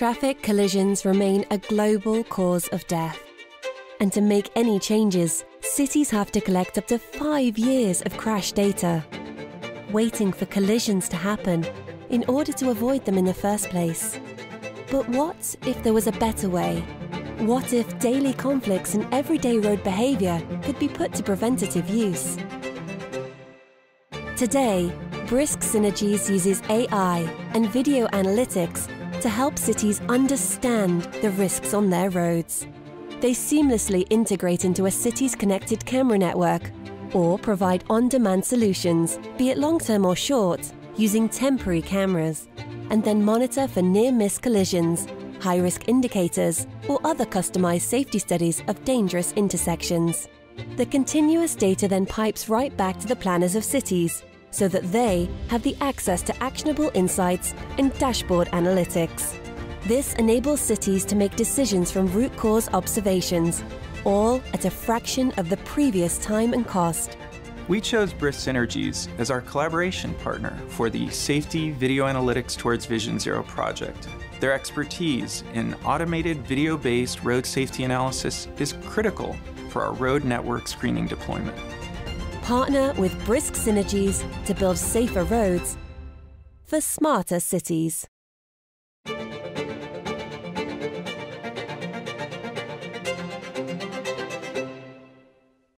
Traffic collisions remain a global cause of death. And to make any changes, cities have to collect up to five years of crash data, waiting for collisions to happen in order to avoid them in the first place. But what if there was a better way? What if daily conflicts and everyday road behaviour could be put to preventative use? Today, Brisk Synergies uses AI and video analytics to help cities understand the risks on their roads. They seamlessly integrate into a city's connected camera network or provide on demand solutions, be it long term or short, using temporary cameras, and then monitor for near miss collisions, high risk indicators, or other customized safety studies of dangerous intersections. The continuous data then pipes right back to the planners of cities so that they have the access to actionable insights and dashboard analytics. This enables cities to make decisions from root cause observations, all at a fraction of the previous time and cost. We chose Brisk Synergies as our collaboration partner for the Safety Video Analytics Towards Vision Zero project. Their expertise in automated video based road safety analysis is critical for our road network screening deployment. Partner with Brisk Synergies to build safer roads for smarter cities.